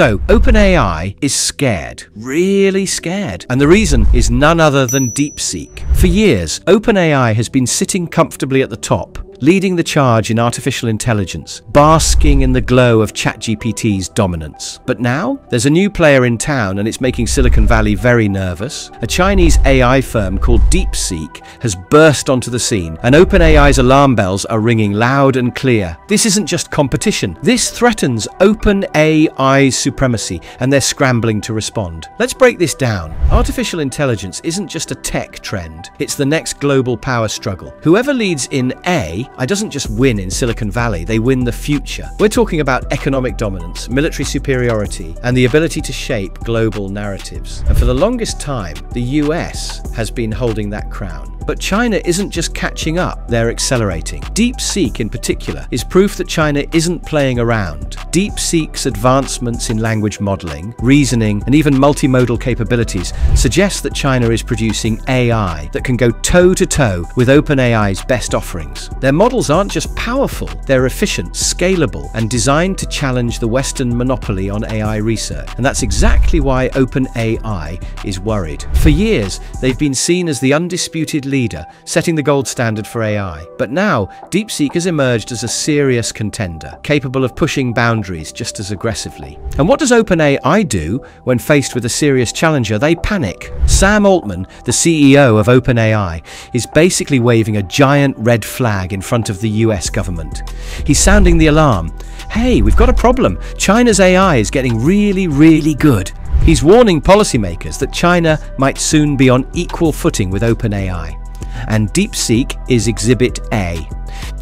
So, OpenAI is scared, really scared. And the reason is none other than DeepSeek. For years, OpenAI has been sitting comfortably at the top, leading the charge in artificial intelligence, basking in the glow of ChatGPT's dominance. But now, there's a new player in town and it's making Silicon Valley very nervous. A Chinese AI firm called DeepSeek has burst onto the scene, and OpenAI's alarm bells are ringing loud and clear. This isn't just competition, this threatens OpenAI's supremacy, and they're scrambling to respond. Let's break this down. Artificial intelligence isn't just a tech trend, it's the next global power struggle. Whoever leads in A I doesn't just win in Silicon Valley, they win the future. We're talking about economic dominance, military superiority, and the ability to shape global narratives. And for the longest time, the US has been holding that crown. But China isn't just catching up, they're accelerating. DeepSeek, in particular, is proof that China isn't playing around. DeepSeek's advancements in language modeling, reasoning, and even multimodal capabilities suggest that China is producing AI that can go toe to toe with OpenAI's best offerings. Their models aren't just powerful, they're efficient, scalable, and designed to challenge the Western monopoly on AI research. And that's exactly why OpenAI is worried. For years, they've been seen as the undisputed leader, setting the gold standard for AI. But now, DeepSeek has emerged as a serious contender, capable of pushing boundaries just as aggressively. And what does OpenAI do when faced with a serious challenger? They panic. Sam Altman, the CEO of OpenAI, is basically waving a giant red flag in front of the US government. He's sounding the alarm. Hey, we've got a problem. China's AI is getting really, really good. He's warning policymakers that China might soon be on equal footing with OpenAI. And DeepSeek is Exhibit A.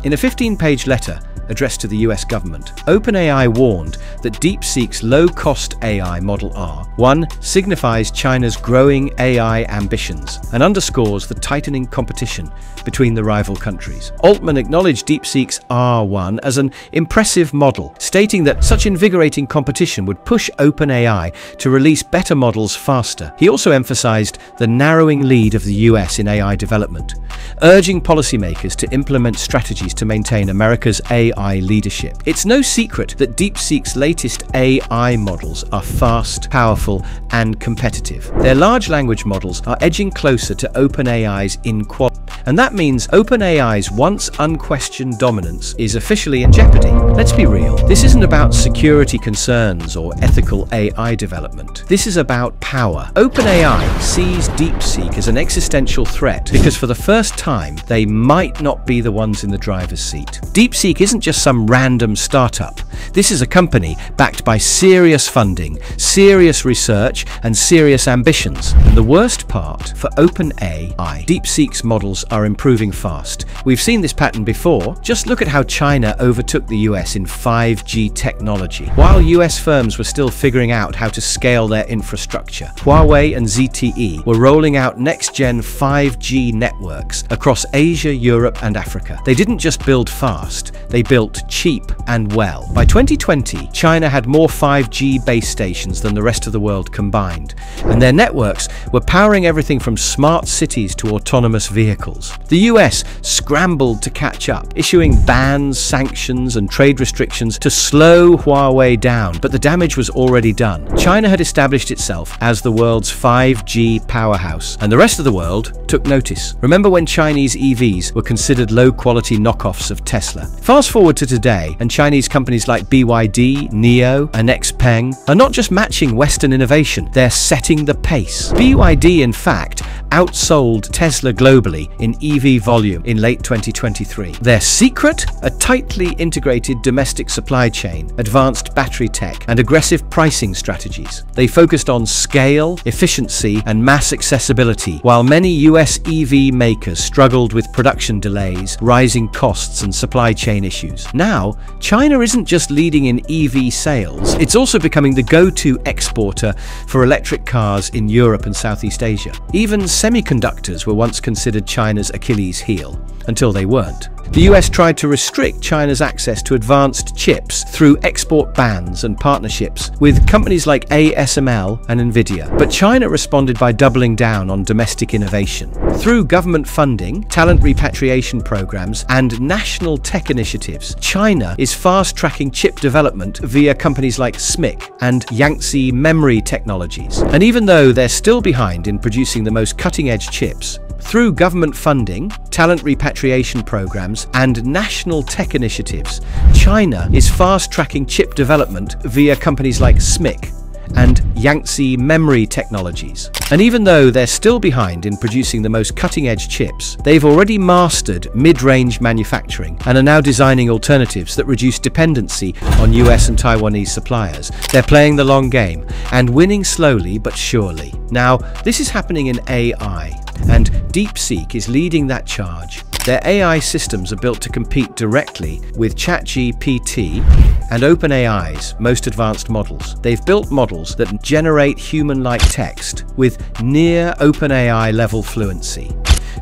In a 15-page letter, addressed to the US government, OpenAI warned that DeepSeek's low-cost AI Model R, 1 signifies China's growing AI ambitions and underscores the tightening competition between the rival countries. Altman acknowledged DeepSeek's R1 as an impressive model, stating that such invigorating competition would push OpenAI to release better models faster. He also emphasized the narrowing lead of the US in AI development, urging policymakers to implement strategies to maintain America's AI leadership. It's no secret that DeepSeek's latest AI models are fast, powerful, and competitive. Their large language models are edging closer to OpenAI's in quality and that means OpenAI's once unquestioned dominance is officially in jeopardy. Let's be real, this isn't about security concerns or ethical AI development. This is about power. OpenAI sees DeepSeek as an existential threat because for the first time, they might not be the ones in the driver's seat. DeepSeek isn't just some random startup. This is a company backed by serious funding, serious research, and serious ambitions. And the worst part, for OpenAI, DeepSeek's models are improving fast. We've seen this pattern before. Just look at how China overtook the US in 5G technology. While US firms were still figuring out how to scale their infrastructure, Huawei and ZTE were rolling out next-gen 5G networks across Asia, Europe and Africa. They didn't just build fast, they built cheap and well. By 2020, China had more 5G base stations than the rest of the world combined, and their networks were powering everything from smart cities to autonomous vehicles. The US scrambled to catch up, issuing bans, sanctions and trade restrictions to slow Huawei down, but the damage was already done. China had established itself as the world's 5G powerhouse, and the rest of the world took notice. Remember when Chinese EVs were considered low-quality knockoffs of Tesla? Fast forward to today, and Chinese companies like BYD, NIO, and XPeng are not just matching Western innovation, they're setting the pace. BYD, in fact, outsold Tesla globally in EV volume in late 2023. Their secret? A tightly integrated domestic supply chain, advanced battery tech, and aggressive pricing strategies. They focused on scale, efficiency, and mass accessibility, while many US EV makers struggled with production delays, rising costs, and supply chain issues. Now, China isn't just leading in EV sales, it's also becoming the go-to exporter for electric cars in Europe and Southeast Asia. Even semiconductors were once considered China's Achilles heel, until they weren't. The US tried to restrict China's access to advanced chips through export bans and partnerships with companies like ASML and Nvidia. But China responded by doubling down on domestic innovation. Through government funding, talent repatriation programs, and national tech initiatives, China is fast-tracking chip development via companies like SMIC and Yangtze Memory Technologies. And even though they're still behind in producing the most cutting-edge chips, through government funding, talent repatriation programs, and national tech initiatives, China is fast-tracking chip development via companies like SMIC and Yangtze Memory Technologies. And even though they're still behind in producing the most cutting-edge chips, they've already mastered mid-range manufacturing and are now designing alternatives that reduce dependency on US and Taiwanese suppliers. They're playing the long game and winning slowly but surely. Now, this is happening in AI, and DeepSeek is leading that charge. Their AI systems are built to compete directly with ChatGPT and OpenAI's most advanced models. They've built models that generate human-like text with near OpenAI level fluency,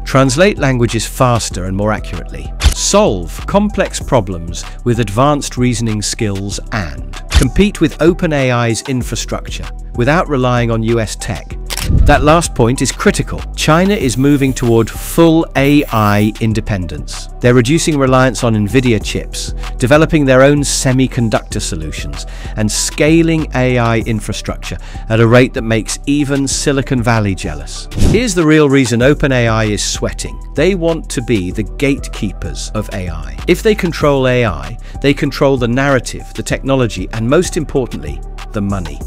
translate languages faster and more accurately, solve complex problems with advanced reasoning skills and compete with OpenAI's infrastructure without relying on US tech that last point is critical. China is moving toward full AI independence. They're reducing reliance on NVIDIA chips, developing their own semiconductor solutions, and scaling AI infrastructure at a rate that makes even Silicon Valley jealous. Here's the real reason OpenAI is sweating. They want to be the gatekeepers of AI. If they control AI, they control the narrative, the technology, and most importantly, the money.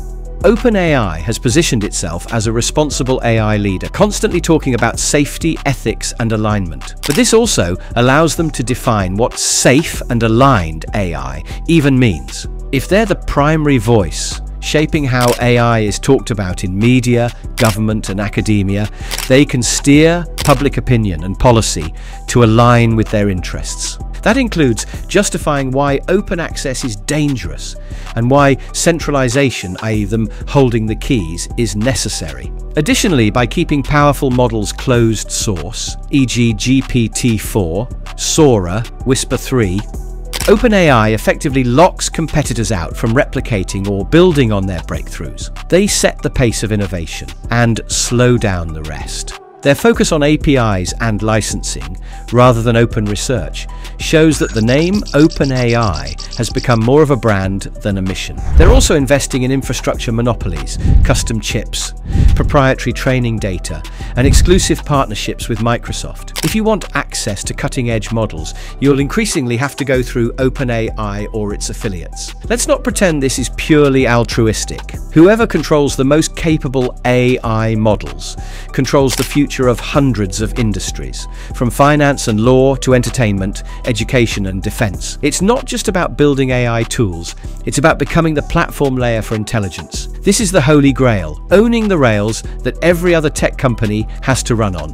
OpenAI has positioned itself as a responsible AI leader, constantly talking about safety, ethics, and alignment. But this also allows them to define what safe and aligned AI even means. If they're the primary voice, shaping how AI is talked about in media, government, and academia, they can steer public opinion and policy to align with their interests. That includes justifying why open access is dangerous and why centralization, i.e. them holding the keys, is necessary. Additionally, by keeping powerful models closed source, e.g. GPT-4, Sora, Whisper 3, OpenAI effectively locks competitors out from replicating or building on their breakthroughs. They set the pace of innovation and slow down the rest. Their focus on APIs and licensing, rather than open research, shows that the name OpenAI has become more of a brand than a mission. They're also investing in infrastructure monopolies, custom chips, proprietary training data, and exclusive partnerships with Microsoft. If you want access to cutting-edge models, you'll increasingly have to go through OpenAI or its affiliates. Let's not pretend this is purely altruistic. Whoever controls the most capable AI models controls the future future of hundreds of industries, from finance and law to entertainment, education and defense. It's not just about building AI tools, it's about becoming the platform layer for intelligence. This is the holy grail, owning the rails that every other tech company has to run on.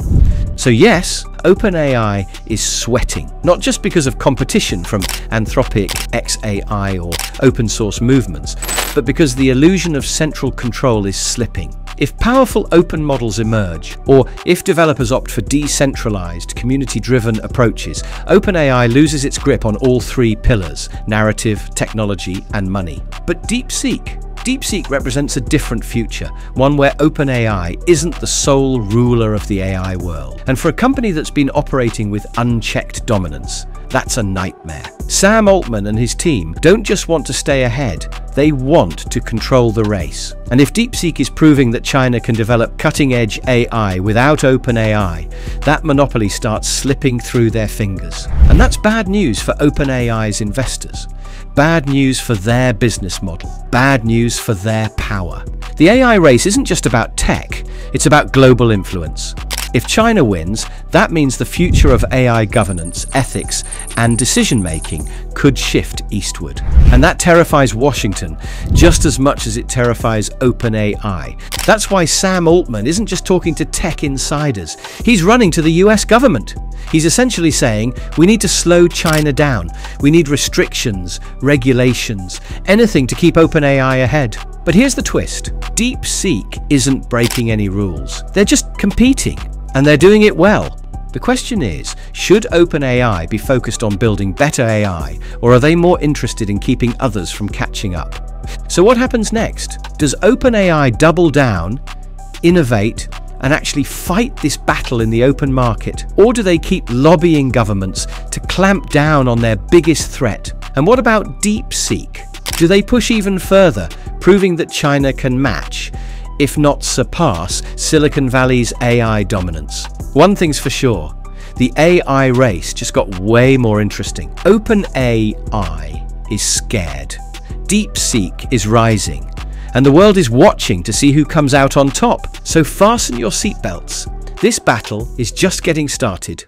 So yes, OpenAI is sweating, not just because of competition from Anthropic, XAI or open source movements, but because the illusion of central control is slipping. If powerful open models emerge, or if developers opt for decentralized, community-driven approaches, OpenAI loses its grip on all three pillars, narrative, technology, and money. But DeepSeek, DeepSeek represents a different future, one where OpenAI isn't the sole ruler of the AI world. And for a company that's been operating with unchecked dominance, that's a nightmare. Sam Altman and his team don't just want to stay ahead, they want to control the race. And if DeepSeek is proving that China can develop cutting-edge AI without OpenAI, that monopoly starts slipping through their fingers. And that's bad news for OpenAI's investors. Bad news for their business model. Bad news for their power. The AI race isn't just about tech, it's about global influence. If China wins, that means the future of AI governance, ethics, and decision making could shift eastward. And that terrifies Washington just as much as it terrifies OpenAI. That's why Sam Altman isn't just talking to tech insiders, he's running to the US government. He's essentially saying we need to slow China down. We need restrictions, regulations, anything to keep OpenAI ahead. But here's the twist DeepSeek isn't breaking any rules, they're just competing and they're doing it well. The question is, should OpenAI be focused on building better AI, or are they more interested in keeping others from catching up? So what happens next? Does OpenAI double down, innovate, and actually fight this battle in the open market? Or do they keep lobbying governments to clamp down on their biggest threat? And what about DeepSeek? Do they push even further, proving that China can match, if not surpass, Silicon Valley's AI dominance? One thing's for sure, the AI race just got way more interesting. OpenAI is scared. DeepSeek is rising. And the world is watching to see who comes out on top. So fasten your seatbelts. This battle is just getting started.